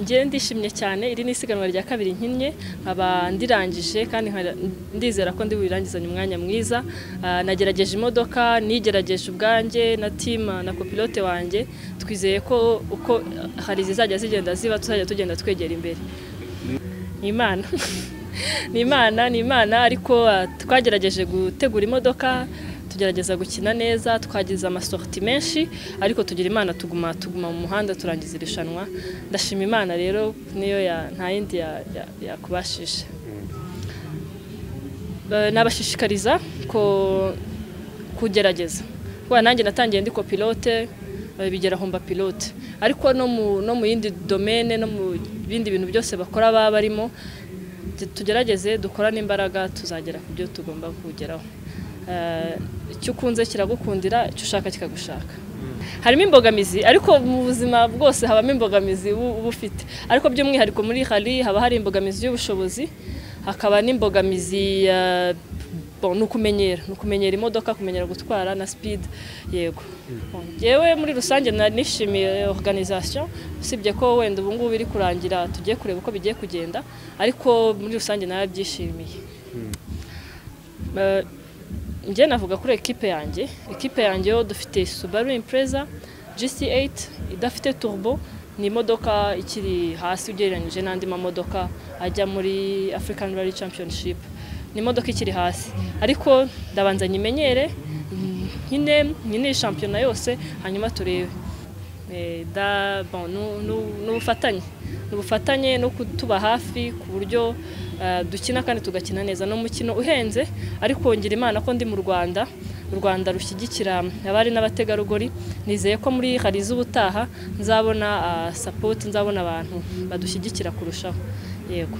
njye ndishimye cyane. Iri ni isiganwa rya kabiri nkinnye nkaba ndirangije kandi ndizera ko ndi burirangizanye umwanya mwiza. Nagerageje imodoka nigerageje ubwanjye na timu na kopilote wanjye. Twizeye ko uko hari izizajya zigenda ziba tuzajya tugenda twegera imbere. Imana. Ni imana ni imana. Ariko twagerageje gutegura imodoka. Tugerageza gukina neza twagize amasorti menshi ariko tugira imana tuguma tuguma mu muhanda turangiza irushanwa ndashima imana rero niyo nta yindi yakubashije nabashishikariza kugerageza. Kuba nanjye natangiye ndi kopilote bigera aho mba pilote. Ariko no mu yindi domene no mu bindi bintu byose bakora baba barimo tugerageze dukorane imbaraga tuzagera ku byo tugomba kugeraho. Icyo ukunze kiragukundira icyo ushaka kikagushaka. Harimo imbogamizi ariko mu buzima bwose habamo imbogamizi uba ufite ariko by'umwihariko muri hari haba hari imbogamizi y'ubushobozi hakaba n'imbogamizi ni ukumenyera. Ni ukumenyera imodoka kumenyera gutwara na sipidi yego. Yewe muri rusange nishimiye organization usibye ko wenda ubu ngubu iri kurangira tugiye kureba uko bigiye kugenda ariko muri rusange narabyishimiye. Njye navuga kuri ekipe yanjye. Ekipe yanjye yo dufite subaru impreza GC8 idafite turbo ni imodoka ikiri hasi ugereranyije n'andi mamodoka ajya muri African Rally Championship. Ni imodoka ikiri hasi. Ariko ndabanza nyimenyere nyine nyine shampiyona yose hanyuma turebe. Ni ubufatanye ni ubufatanye no kutuba hafi ku buryo dukina kandi tugakina neza. Ni umukino uhenze ariko ngira imana ko ndi mu rwanda u rwanda rushyigikira abari n'abategarugori. Nizeye ko muri hari z'ubutaha nzabona sapoti nzabona abantu badushyigikira kurushaho. Yego.